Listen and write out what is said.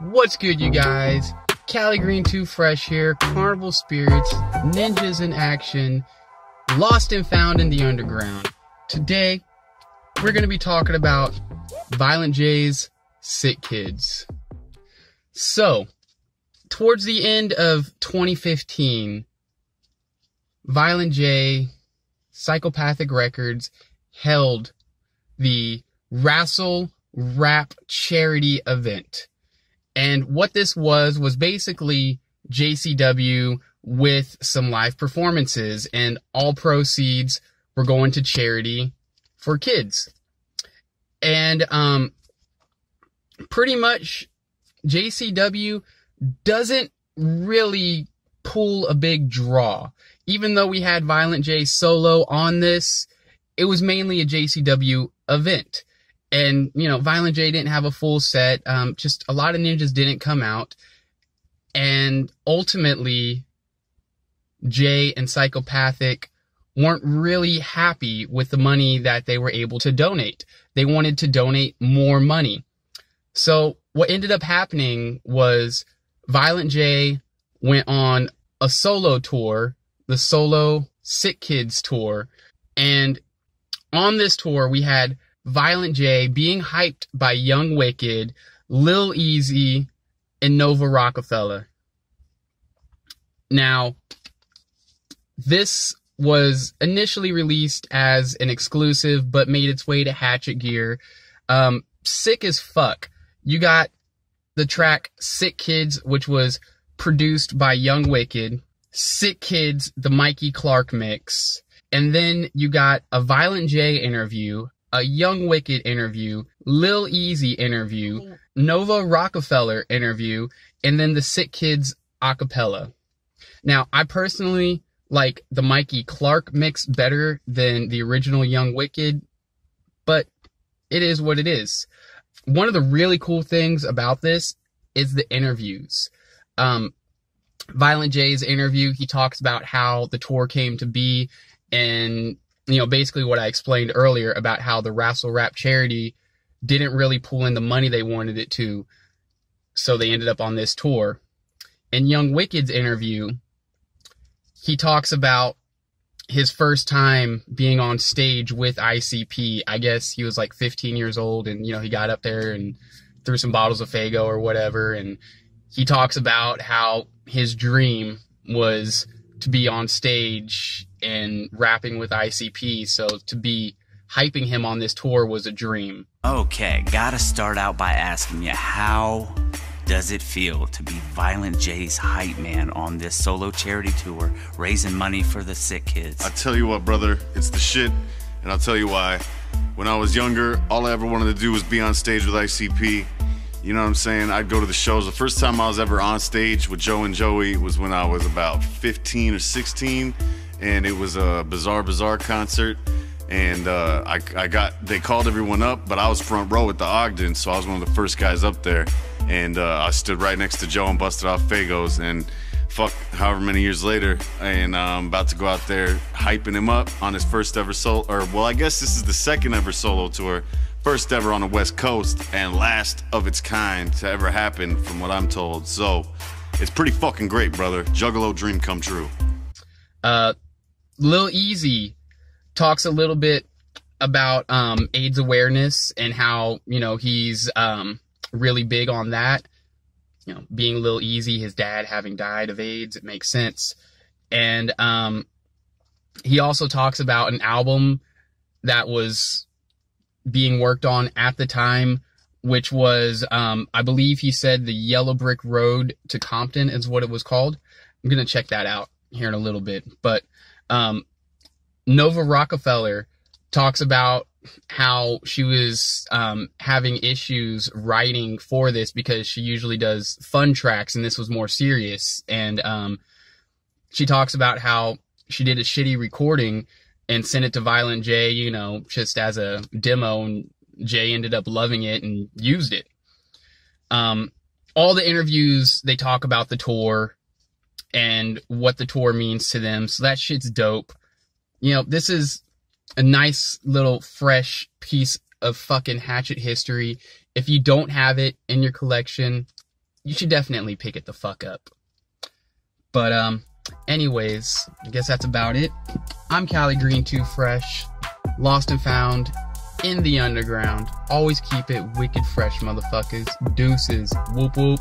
What's good, you guys? Cali Green 2 Fresh here, Carnival Spirits, Ninjas in Action, Lost and Found in the Underground. Today, we're going to be talking about Violent J's Sick Kidz. So, towards the end of 2015, Violent J, Psychopathic Records held the Rassle Rap Charity Event. And what this was, was basically JCW with some live performances and all proceeds were going to charity for kids. And, um, pretty much JCW doesn't really pull a big draw. Even though we had Violent J solo on this, it was mainly a JCW event. And you know violent j didn't have a full set. Um, just a lot of ninjas didn't come out. And ultimately jay and psychopathic weren't really happy with the money that they were able to donate. They wanted to donate more money. So what ended up happening was violent j went on a solo tour the solo sick kids tour and on this tour we had Violent J being hyped by Young Wicked, Lil Eazy, and Nova Rockafella. Now, this was initially released as an exclusive, but made its way to Hatchet Gear. Um, sick as fuck. You got the track Sick Kidz, which was produced by Young Wicked. Sick Kidz, the Mikey Clark mix. And then you got a Violent J interview, a Young Wicked interview, Lil Eazy interview, Nova Rockafella interview, and then the Sick Kidz acapella. Now, I personally like the Mikey Clark mix better than the original Young Wicked, but it is what it is. One of the really cool things about this is the interviews. Um, Violent J's interview, he talks about how the tour came to be and you know, basically what I explained earlier about how the Rassle Rap charity didn't really pull in the money they wanted it to. So they ended up on this tour. In Young Wicked's interview, he talks about his first time being on stage with ICP. I guess he was like 15 years old and, you know, he got up there and threw some bottles of Faygo or whatever. And he talks about how his dream was to be on stage and rapping with ICP. So to be hyping him on this tour was a dream. Okay, gotta start out by asking you how does it feel to be Violent J's hype man on this solo charity tour, raising money for the sick kids? I tell you what, brother, it's the shit, and I'll tell you why. When I was younger, all I ever wanted to do was be on stage with ICP. You know what I'm saying? I'd go to the shows. The first time I was ever on stage with Joe and Joey was when I was about 15 or 16 and it was a Bizarre Bizarre concert. And uh, I, I got they called everyone up, but I was front row at the Ogden, so I was one of the first guys up there. And uh, I stood right next to Joe and busted off Faygos. And fuck, however many years later, and I'm about to go out there hyping him up on his first ever solo, or well, I guess this is the second ever solo tour, first ever on the West Coast, and last of its kind to ever happen, from what I'm told. So it's pretty fucking great, brother. Juggalo dream come true. Uh, Lil Eazy talks a little bit about um, AIDS awareness and how you know he's um, really big on that. You know, being Lil Eazy, his dad having died of AIDS, it makes sense. And um, he also talks about an album that was being worked on at the time, which was, um, I believe he said the Yellow Brick Road to Compton is what it was called. I'm gonna check that out here in a little bit, but um, Nova Rockafella talks about how she was um, having issues writing for this because she usually does fun tracks and this was more serious. And um, she talks about how she did a shitty recording and sent it to Violent J, you know, just as a demo, and Jay ended up loving it and used it. Um, all the interviews they talk about the tour and what the tour means to them. So that shit's dope. You know, this is a nice little fresh piece of fucking Hatchet history. If you don't have it in your collection, you should definitely pick it the fuck up. But um anyways, I guess that's about it. I'm Cali Green Too Fresh, lost and found in the underground. Always keep it wicked fresh, motherfuckers. Deuces. Whoop whoop.